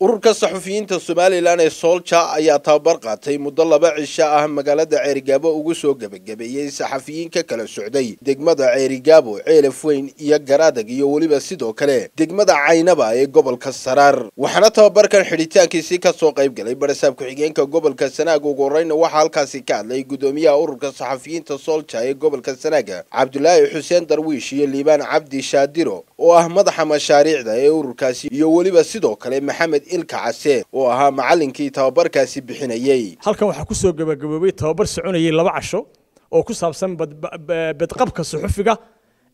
ururka saxufiyiinta somalilan ee soolja ayaa tababar qaatay muddo laba cisho ah magaalada ceerigaabo ugu soo gebagabeeyey saxafiyiin ka kala socday. Degmada ceerigaabo ceelaf weyn iyo garaadag iyo weliba sidoo kale degmada caynaba ee gobolka saraar. Waxaana tababarkan xidhitaankiisi ka soo qayb galay barasaab ku-xigeenka gobolka sanaag. Ugu horeyna waxaa halkaasi ka hadlay gudoomiyaha ururka saxafiyiinta soolja ee gobolka sanaaga cabdulaahi xuseen darwiish iyo liibaan cabdi shaadiro oo ah madaxa mashaariicda ee ururkaasi iyo weliba sidoo kale maxamed ilka case oo ahaa macallinkii tababarkaasi bixinayey halkan waxaa ku soo gabagaboobay tababar soconayay laba casho oo ku saabsan badqabka suxufiga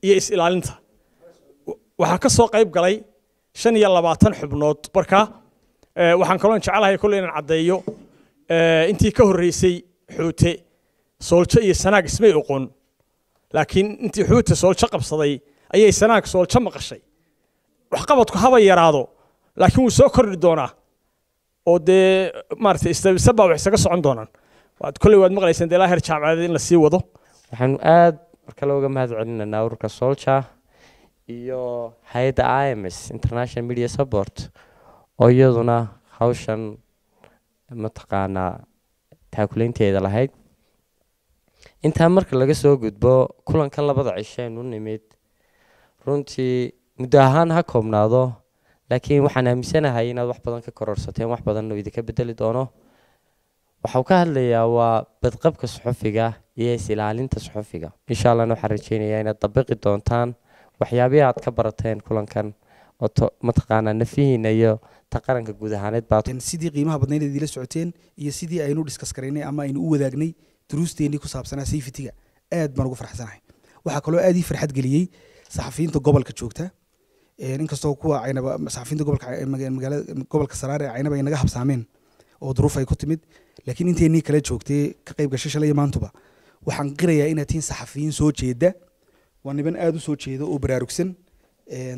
iyo is-ilaalinta. Waxaa ka soo qayb galay shan iyo labaatan xubnood. Markaa waxaan kaloon jecelahay kolley inaan caddeeyo intii ka horreysay xuute sooljo iyo sanaag ismay oqon. Laakiin intii xuute sooljo qabsaday ayay sanaag sooljo maqashay. Waxqabadku haba yaraado laakiin wuu soo kordhi doonaa oo dee maaragtay istabisaba wax isaga socon doonaan. Kolley waad maqlaysaan dee ilaa heer jaamacadeed in la sii wado. Waxaanu aad markale uga mahad celinaynaa ururka solja iyo hay'adda i m s international media support oo iyaduna hawshan mataqaanaa taakuleynteeda lahayd. Intaa marka laga soo gudbo kulanka labada cisheenu nimid runtii muddo ahaan ha koobnaado laakiin waxaan aaminsanahay inaad wax badan ka kororsateen wax badanna idinka bedeli doono. Waxau ka hadlayaa waa badqabka suxufiga iyo is-ilaalinta suxufiga. Insha allahna waxaan rajeynayaa inaad dabiqi doontaan waxyaabihii aad ka barateen kulankan oo mataqaanaa nafihiina iyo ta qaranka guud ahaaneed baa sidii qiimaha badnayd idila socoteen iyo sidii aynu diskas garaynay ama aynu u wadaagnay duruusteennii ku saabsanaa safetyga aad baan ugu farxsanahay waxaa kaloo aad ii farxad geliyey saxafiyiinta gobolka joogta inkastoo kuwa caynaba gobolka magaalada gobolka saraare caynaba ay naga habsaameen oo duruuf ay ku timid. Laakiin inteennii kala joogtay ka qayb gashay shalay maantuba? Waxaan qirayaa inaad tihiin saxafiyiin soo jeeda. Waa niban aada u soo jeeda oo baraarugsan.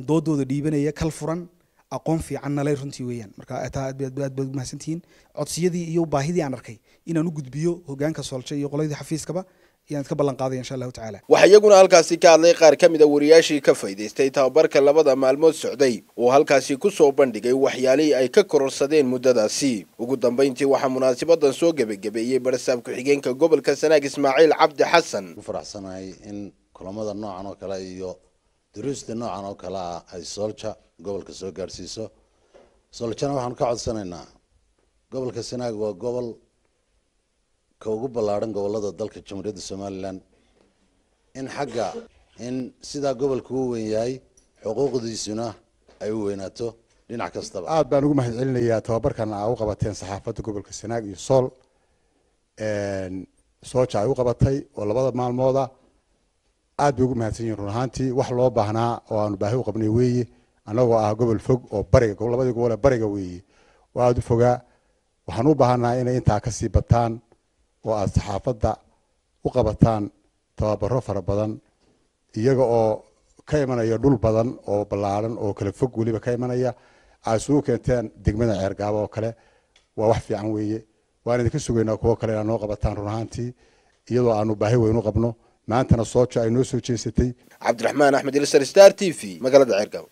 Doodooda dhiibanaya kal furan aqoon fiican nalay runtii weeyaan. Marka aad baad mahadsantihiin. Codsiyadii iyo baahidii aan arkay inaan u gudbiyo hogaanka soolsha iyo qoladii xafiiskaba ayaan iska ballan qaadaya insha allahu tacaala. Waxaa iyaguna halkaasi ka hadlay qaar ka mid a wariyaashii ka faa'idaystay tababarka labada maalmood socday oo halkaasi ku soo bandhigay waxyaalihii ay ka kororsadeen muddadaasi. Ugu dambayntii waxaa munaasabadan soo gebagabeeyey barasaab ku-xigeenka gobolka sanaag ismaaciil cabdi xasan. Ku faraxsanahay in kulamada noocan oo kale iyo duruusta noocan oo kale ah ay soolja gobolka soo gaadhsiiso sooljana waxaanu ka codsanaynaa gobolka sanaag waa gobol ka ugu ballaadhan gobollada dalka jamhuuriyadda somalilan in xagga in sidaa gobolku u weyn yahay xuquuqdiisuna ay u weynaato dhinac kastaba. Aad baan ugu mahad celinayaa tababarkan aa u qabateen saxaafadda gobolka sanaag iyo sool. Sooja ay u qabatay oo labada maalmooda. Aad bay ugu mahadsan yihiin run ahaantii. Wax loo baahnaa oo aanu baahi u qabnay weeye annagoo ah gobol fog oo bariga labadii gobol ee bariga weeye oo aada u fogaa. Waxaan u baahanaa inay intaa ka sii bataan oo aada saxaafadda u qabataan tababaro fara badan iyaga oo ka imanaya dhul badan oo ballaaran oo kala fog weliba ka imanaya aad isugu keenteen degmada ceergaabo oo kale. Waa wax fiican weeye. Waan idinka sugaynaa kuwo kale inaad noo qabataan run ahaantii iyadoo aanu baahi weyn u qabno. Maantana sooja ay noo soo jeesatay. Cabdiraxmaan axmed ilsar star t v magaalada ceergaabo